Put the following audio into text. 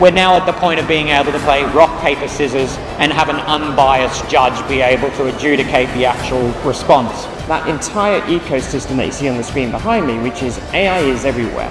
we're now at the point of being able to play rock, paper, scissors and have an unbiased judge be able to adjudicate the actual response. That entire ecosystem that you see on the screen behind me, which is AI is everywhere.